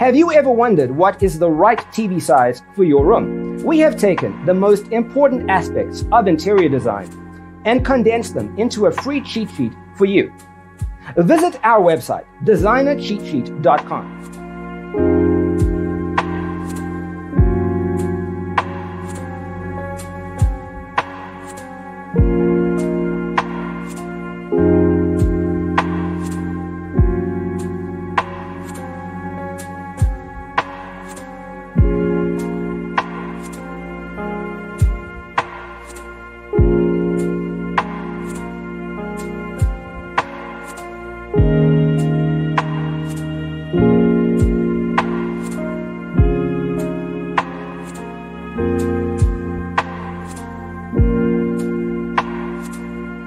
Have you ever wondered what is the right TV size for your room? We have taken the most important aspects of interior design and condensed them into a free cheat sheet for you. Visit our website, designercheatsheet.com.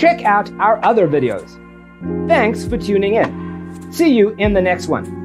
check out our other videos. Thanks for tuning in. See you in the next one.